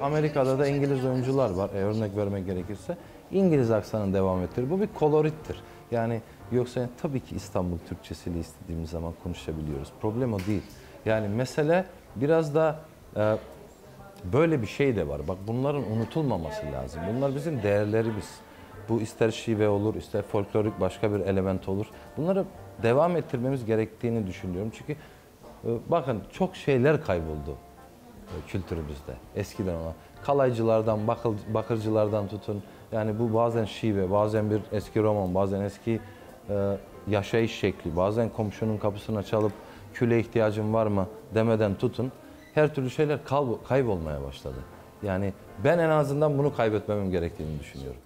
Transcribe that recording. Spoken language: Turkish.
Amerika'da da İngiliz oyuncular var. E, örnek vermek gerekirse. İngiliz aksanını devam ettirir. Bu bir kolorittir. Yani yoksa tabii ki İstanbul Türkçesiyle istediğimiz zaman konuşabiliyoruz. Problem o değil. Yani mesele biraz da e, böyle bir şey de var. Bak bunların unutulmaması lazım. Bunlar bizim değerlerimiz. Bu ister şive olur, ister folklorik başka bir element olur. Bunları devam ettirmemiz gerektiğini düşünüyorum. Çünkü e, bakın çok şeyler kayboldu kültürümüzde eskiden olan. Kalaycılardan, bakıl, bakırcılardan tutun. Yani bu bazen şive, bazen bir eski roman, bazen eski e, yaşayış şekli, bazen komşunun kapısına çalıp küle ihtiyacın var mı demeden tutun. Her türlü şeyler kalb- kaybolmaya başladı. Yani ben en azından bunu kaybetmemem gerektiğini düşünüyorum.